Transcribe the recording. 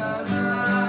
Shalom.